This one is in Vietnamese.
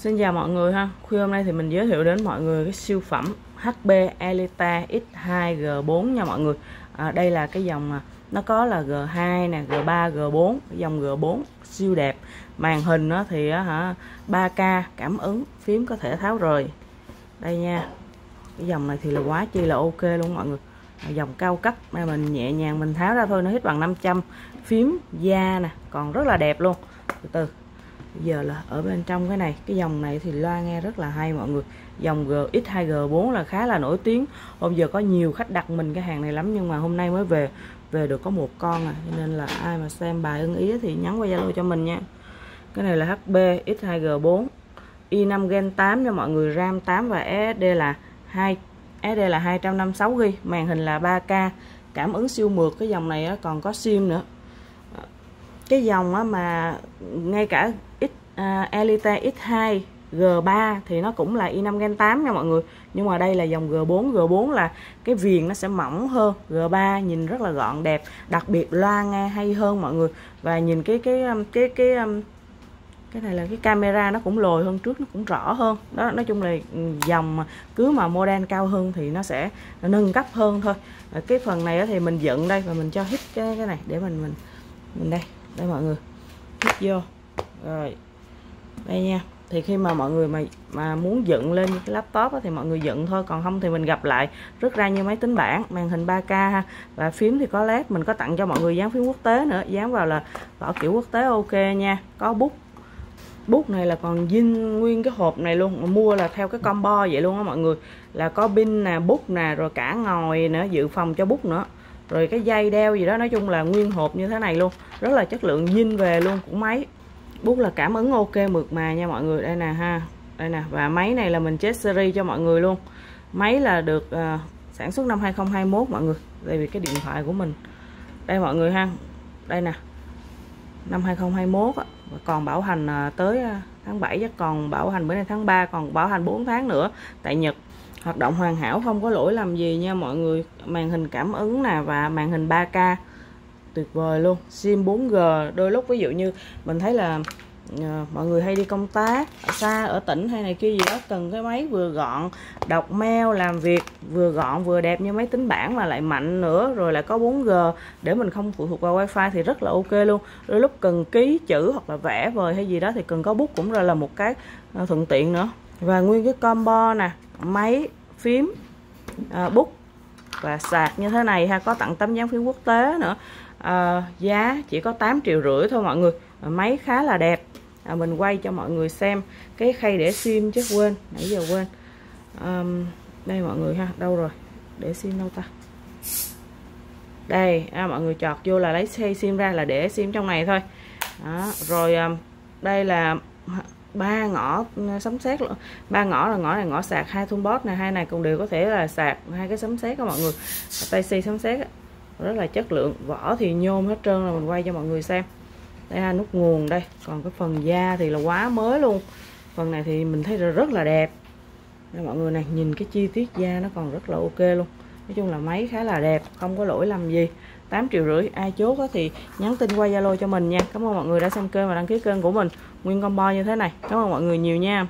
Xin chào mọi người ha. Khuya hôm nay thì mình giới thiệu đến mọi người cái siêu phẩm HB Elita X2G4 nha mọi người. À, Đây là cái dòng mà nó có là G2 nè, G3, G4 dòng G4 siêu đẹp. Màn hình nó thì hả 3K cảm ứng phím có thể tháo rời. Đây nha Cái dòng này thì là quá chi là ok luôn mọi người. À, dòng cao cấp mà mình nhẹ nhàng mình tháo ra thôi nó hít bằng 500 Phím da nè còn rất là đẹp luôn. Từ từ giờ là ở bên trong cái này. Cái dòng này thì loa nghe rất là hay mọi người. Dòng GX2G4 là khá là nổi tiếng. Hôm giờ có nhiều khách đặt mình cái hàng này lắm nhưng mà hôm nay mới về. Về được có một con à cho nên là ai mà xem bài ưng ý thì nhắn qua Zalo cho mình nha. Cái này là HB X2G4 i5 Gen 8 cho mọi người. RAM 8 và SSD là 2 SD là 256GB màn hình là 3K cảm ứng siêu mượt. Cái dòng này còn có sim nữa. Cái dòng mà ngay cả Uh, Elite X2 G3 thì nó cũng là i5 Gen 8 nha mọi người. Nhưng mà đây là dòng G4 G4 là cái viền nó sẽ mỏng hơn. G3 nhìn rất là gọn đẹp đặc biệt loa nghe hay hơn mọi người. Và nhìn cái cái um, cái cái um, cái này là cái camera nó cũng lồi hơn trước nó cũng rõ hơn. Đó nói chung là ừ, dòng cứ mà model cao hơn thì nó sẽ nâng cấp hơn thôi. Cái phần này thì mình dựng đây và mình cho hít cái cái này để mình mình mình đây đây mọi người. Hít vô. Rồi đây nha. Thì khi mà mọi người mà mà muốn dựng lên cái laptop thì mọi người dựng thôi, còn không thì mình gặp lại rất ra như máy tính bảng, màn hình 3K ha. Và phím thì có led, mình có tặng cho mọi người dán phím quốc tế nữa, dán vào là vỏ kiểu quốc tế ok nha, có bút. Bút này là còn zin nguyên cái hộp này luôn, mà mua là theo cái combo vậy luôn á mọi người. Là có pin nè, bút nè, rồi cả ngòi nữa, dự phòng cho bút nữa. Rồi cái dây đeo gì đó, nói chung là nguyên hộp như thế này luôn. Rất là chất lượng zin về luôn của máy bút là cảm ứng ok mượt mà nha mọi người. Đây nè ha. Đây nè. Và máy này là mình chết series cho mọi người luôn. Máy là được uh, sản xuất năm 2021 mọi người. Đây vì cái điện thoại của mình. Đây mọi người ha. Đây nè. Năm 2021 á, và còn bảo hành ờ, tới ờ, tháng 7 chắc còn bảo hành bữa nay tháng 3 còn bảo hành 4 tháng nữa tại Nhật. Hoạt động hoàn hảo không có lỗi làm gì nha mọi người. Màn hình cảm ứng nè và màn hình 3K tuyệt vời luôn. Sim 4G đôi lúc ví dụ như mình thấy là ờ, mọi người hay đi công tác ở xa ở tỉnh hay này kia gì đó cần cái máy vừa gọn đọc mail làm việc vừa gọn vừa đẹp như máy tính bảng mà lại mạnh nữa rồi lại có 4G để mình không phụ thuộc vào wifi thì rất là ok luôn. Đôi lúc cần ký chữ hoặc là vẽ vời hay gì đó thì cần có bút cũng là một cái ờ, thuận tiện nữa. Và nguyên cái combo nè máy phím ờ, à, bút và sạc như thế này ha có tặng tấm dán phím quốc tế nữa à, giá chỉ có 8 triệu rưỡi thôi mọi người. À, máy khá là đẹp. À, mình quay cho mọi người xem cái khay để sim chứ quên nãy giờ quên. À, đây mọi người ha đâu rồi? Để sim đâu ta? Đây à, mọi người chọt vô là lấy khay sim ra là để sim trong này thôi. Đó, rồi à, đây là ba ngõ sấm sét ba ngõ là ngõ này ngõ sạc hai thun bót này hai này cũng đều có thể là sạc hai cái sấm sét đó mọi người. Tay xi sấm sét rất là chất lượng. Vỏ thì nhôm hết trơn là mình quay cho mọi người xem. Đây là nút nguồn đây. Còn cái phần da thì là quá mới luôn. Phần này thì mình thấy rất là đẹp. Đây, mọi người này, nhìn cái chi tiết da nó còn rất là ok luôn. Nói chung là máy khá là đẹp, không có lỗi làm gì. 8 triệu rưỡi, ai chốt thì nhắn tin qua Zalo cho mình nha. Cảm ơn mọi người đã xem kênh và đăng ký kênh của mình. Nguyên combo như thế này. Cảm ơn mọi người nhiều nha.